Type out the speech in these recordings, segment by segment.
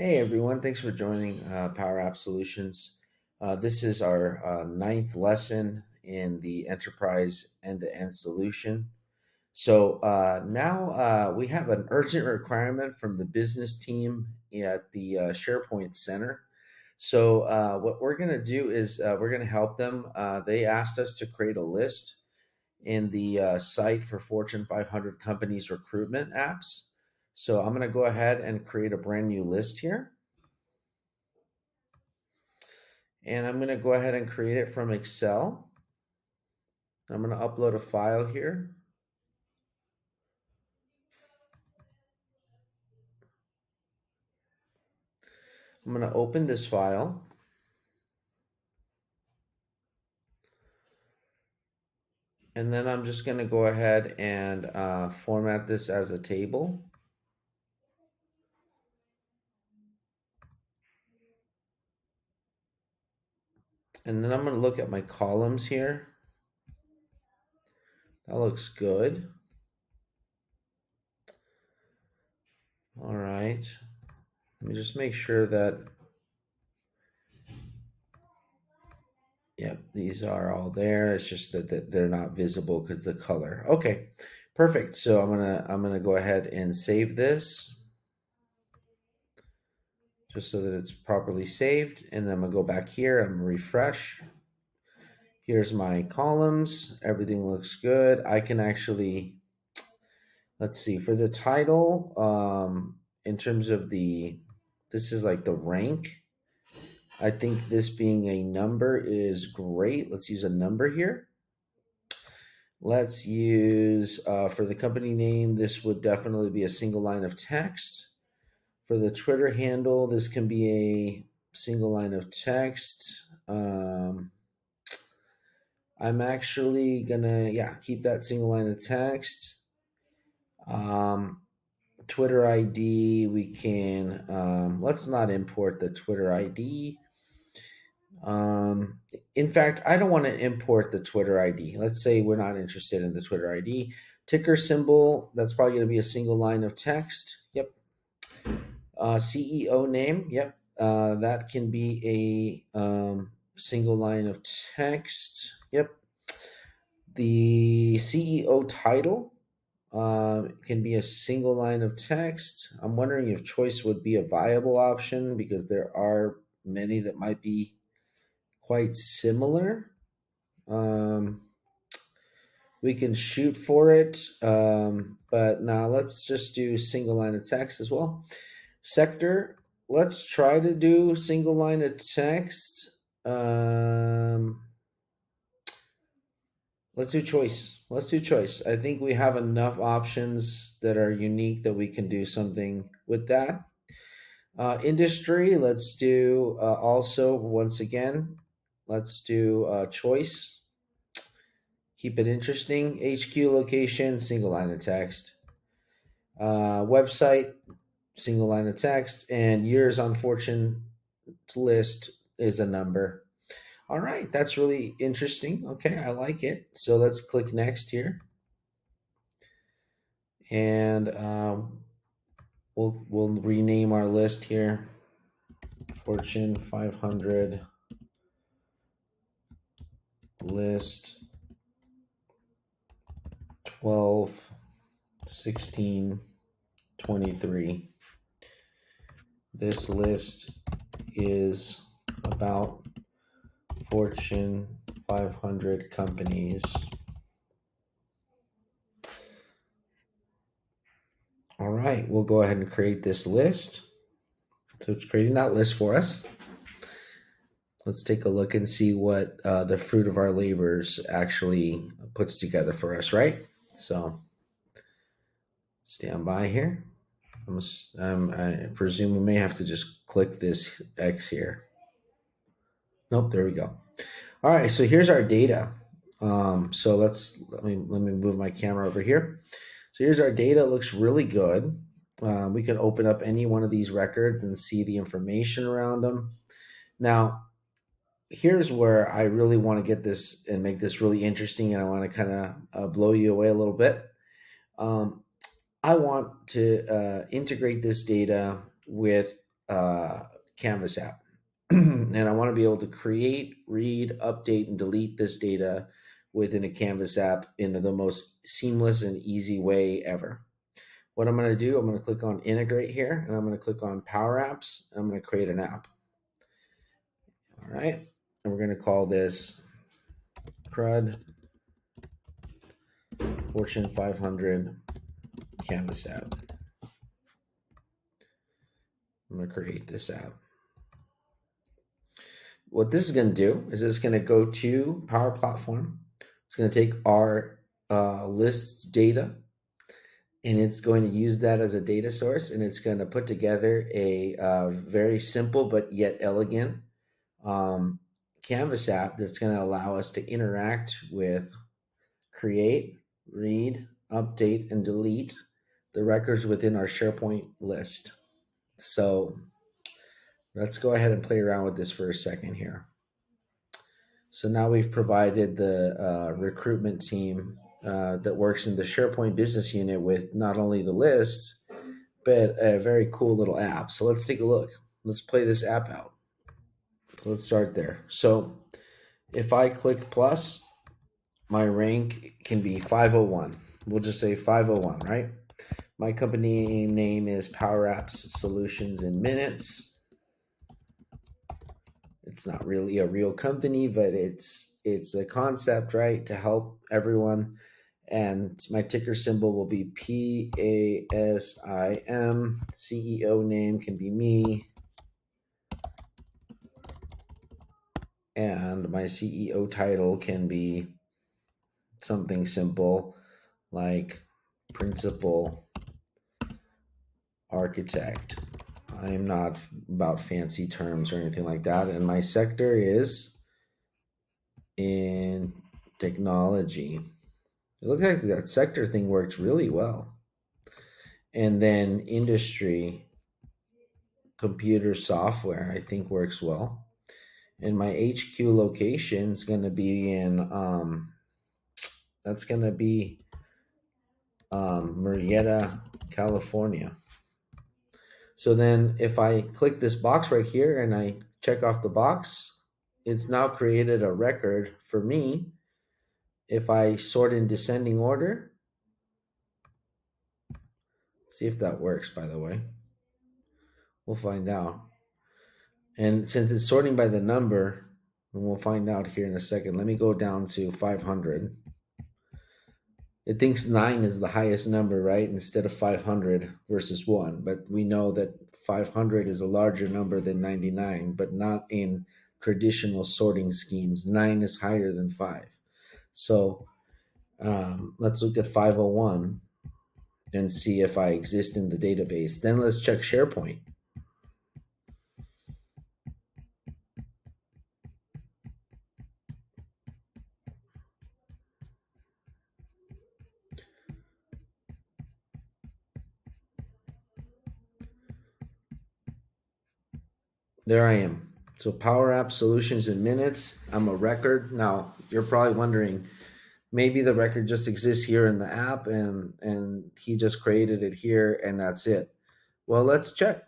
Hey everyone, thanks for joining uh, Power App Solutions. Uh, this is our uh, ninth lesson in the enterprise end-to-end solution. So uh, now uh, we have an urgent requirement from the business team at the uh, SharePoint Center. So what we're going to do is we're going to help them. they asked us to create a list in the site for Fortune 500 companies recruitment apps. So I'm going to go ahead and create a brand new list here. And I'm going to go ahead and create it from Excel. I'm going to upload a file here. I'm going to open this file. And then I'm just going to go ahead and uh, format this as a table. And then I'm going to look at my columns here. That looks good. All right. Let me just make sure that, yep, these are all there. It's just that, that they're not visible because the color. Okay, perfect. So I'm going to, I'm going to go ahead and save this so that it's properly saved. And then I'm gonna go back here, I'm gonna refresh. Here's my columns, everything looks good. I can actually, let's see, for the title, um, in terms of the, this is like the rank. I think this being a number is great. Let's use a number here. Let's use, uh, for the company name, this would definitely be a single line of text. For the Twitter handle, this can be a single line of text. Um, I'm actually gonna, yeah, keep that single line of text. Um, Twitter ID, we can, um, let's not import the Twitter ID. Um, in fact, I don't want to import the Twitter ID. Let's say we're not interested in the Twitter ID. Ticker symbol, that's probably going to be a single line of text. Yep, uh, CEO name, yep, uh, that can be a um, single line of text. Yep. The CEO title uh, can be a single line of text. I'm wondering if choice would be a viable option because there are many that might be quite similar. Um, we can shoot for it, um, but now let's just do single line of text as well sector. Let's try to do single line of text. Um, let's do choice. Let's do choice. I think we have enough options that are unique that we can do something with that. Uh, industry, let's do uh, also, once again, let's do uh, choice. Keep it interesting. HQ location, single line of text. Uh, website, single line of text, and years on fortune list is a number. All right, that's really interesting. Okay, I like it. So let's click next here. And um, we'll, we'll rename our list here. Fortune 500 list 12, 16, 23. This list is about Fortune 500 companies. All right, we'll go ahead and create this list. So it's creating that list for us. Let's take a look and see what uh, the fruit of our labors actually puts together for us, right? So stand by here. Um, I presume we may have to just click this X here. Nope, there we go. All right, so here's our data. Um, so let's let me let me move my camera over here. So here's our data. It looks really good. Uh, we can open up any one of these records and see the information around them. Now, here's where I really want to get this and make this really interesting, and I want to kind of uh, blow you away a little bit. Um, I want to uh, integrate this data with uh, Canvas app. and I want to be able to create, read, update, and delete this data within a Canvas app in the most seamless and easy way ever. What I'm going to do, I'm going to click on integrate here and I'm going to click on power apps and I'm going to create an app. All right. And we're going to call this CRUD Fortune 500 Canvas app. I'm going to create this app. What this is going to do is it's going to go to Power Platform. It's going to take our uh, lists data and it's going to use that as a data source and it's going to put together a uh, very simple but yet elegant um, Canvas app that's going to allow us to interact with, create, read, update, and delete the records within our SharePoint list. So let's go ahead and play around with this for a second here. So now we've provided the uh, recruitment team uh, that works in the SharePoint business unit with not only the list, but a very cool little app. So let's take a look. Let's play this app out. Let's start there. So if I click plus, my rank can be 501. We'll just say 501, right? My company name is Power Apps Solutions in Minutes. It's not really a real company, but it's it's a concept, right, to help everyone. And my ticker symbol will be P A S I M. CEO name can be me. And my CEO title can be something simple like principal architect. I am not about fancy terms or anything like that. And my sector is in technology. It looks like that sector thing works really well. And then industry, computer software, I think works well. And my HQ location is going to be in, um, that's going to be um, Murrieta, California. So then if I click this box right here and I check off the box, it's now created a record for me. If I sort in descending order, see if that works, by the way. We'll find out. And since it's sorting by the number, and we'll find out here in a second, let me go down to 500 it thinks nine is the highest number, right? Instead of 500 versus one. But we know that 500 is a larger number than 99, but not in traditional sorting schemes. Nine is higher than five. So um, let's look at 501 and see if I exist in the database. Then let's check SharePoint. There I am. So Power App Solutions in minutes. I'm a record. Now you're probably wondering, maybe the record just exists here in the app and and he just created it here and that's it. Well, let's check.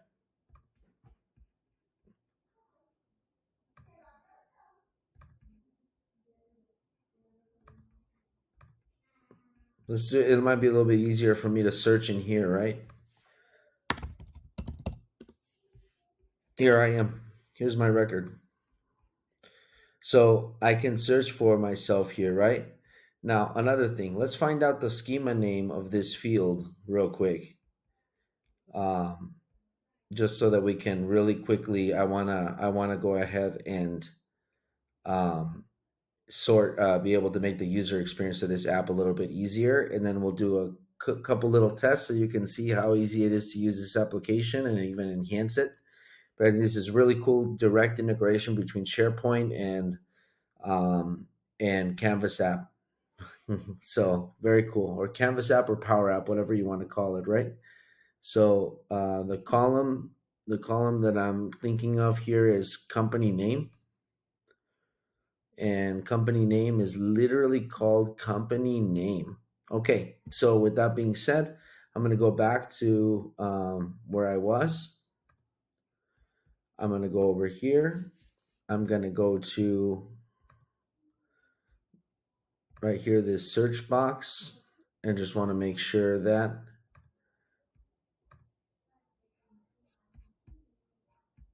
Let's do, it might be a little bit easier for me to search in here, right? Here I am. Here's my record. So I can search for myself here, right? Now, another thing, let's find out the schema name of this field real quick. Um, just so that we can really quickly, I wanna, I wanna go ahead and um, sort, uh, be able to make the user experience of this app a little bit easier, and then we'll do a couple little tests so you can see how easy it is to use this application and even enhance it. But this is really cool direct integration between SharePoint and um, and Canvas app. so very cool, or Canvas app or Power app, whatever you want to call it, right? So uh, the column, the column that I'm thinking of here is company name, and company name is literally called company name. Okay, so with that being said, I'm going to go back to um, where I was I'm going to go over here. I'm going to go to right here, this search box, and just want to make sure that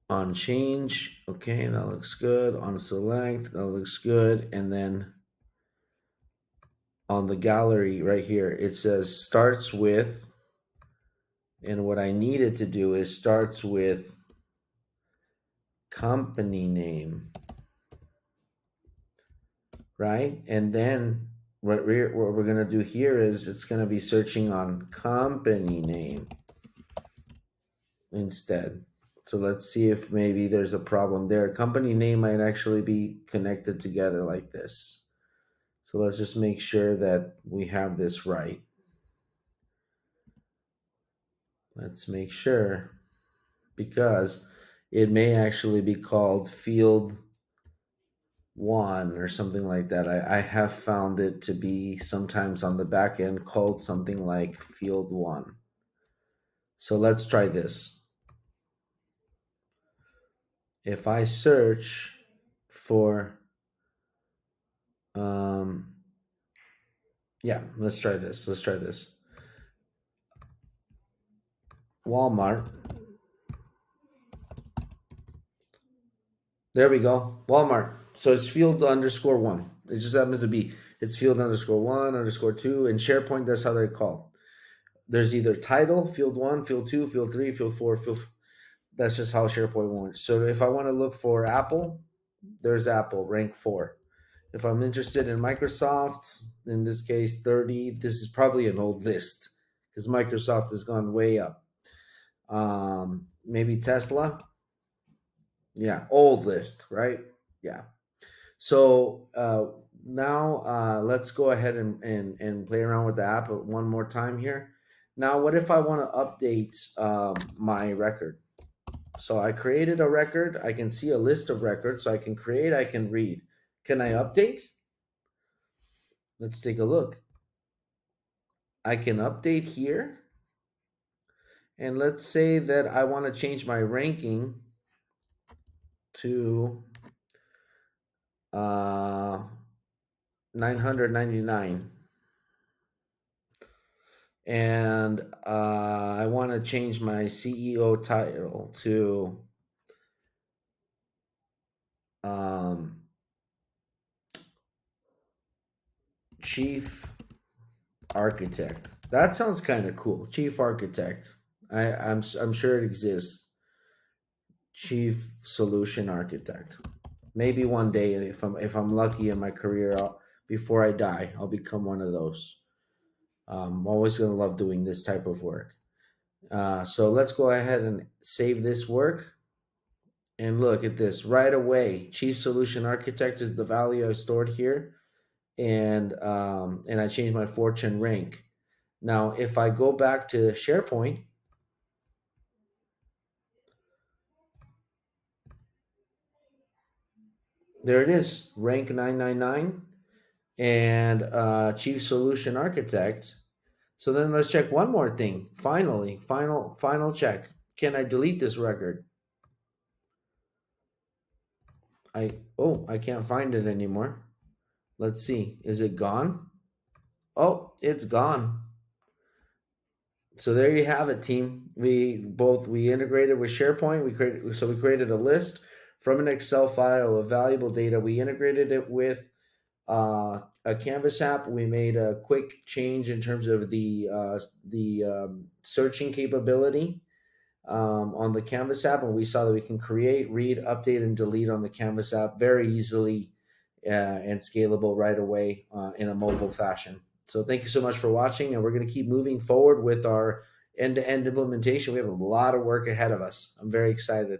on change. Okay, that looks good. On select, that looks good. And then on the gallery right here, it says starts with, and what I needed to do is starts with company name, right? And then what we're, what we're going to do here is it's going to be searching on company name instead. So let's see if maybe there's a problem there. Company name might actually be connected together like this. So let's just make sure that we have this right. Let's make sure because it may actually be called field one or something like that. I, I have found it to be sometimes on the back end called something like field one. So let's try this if I search for, um, yeah, let's try this. Let's try this. Walmart. There we go. Walmart. So it's field underscore one. It just happens to be. It's field underscore one, underscore two. And SharePoint, that's how they're called. There's either title, field one, field two, field three, field four, field that's just how SharePoint works. So if I want to look for Apple, there's Apple, rank four. If I'm interested in Microsoft, in this case 30, this is probably an old list because Microsoft has gone way up. Um, maybe Tesla. Yeah, old list, right? Yeah. So uh, now uh, let's go ahead and, and, and play around with the app one more time here. Now, what if I want to update um, my record? So I created a record. I can see a list of records. So I can create, I can read. Can I update? Let's take a look. I can update here. And let's say that I want to change my ranking to uh, 999 and uh, I want to change my CEO title to um, Chief Architect. That sounds kind of cool. Chief Architect. I, I'm I'm sure it exists. Chief Solution Architect. Maybe one day, if I'm if I'm lucky in my career, I'll, before I die, I'll become one of those. Um, I'm always going to love doing this type of work. Uh, so let's go ahead and save this work. And look at this right away. Chief Solution Architect is the value I stored here. And, um, and I changed my fortune rank. Now, if I go back to SharePoint, there it is, rank 999 and uh, chief solution architect. So then let's check one more thing. Finally, final, final check. Can I delete this record? I, oh, I can't find it anymore. Let's see. Is it gone? Oh, it's gone. So there you have it, team. We both we integrated with SharePoint. We created so we created a list from an Excel file of valuable data. We integrated it with uh, a Canvas app. We made a quick change in terms of the uh, the um, searching capability um, on the Canvas app, and we saw that we can create, read, update, and delete on the Canvas app very easily uh, and scalable right away uh, in a mobile fashion. So thank you so much for watching, and we're going to keep moving forward with our end-to-end implementation. We have a lot of work ahead of us. I'm very excited.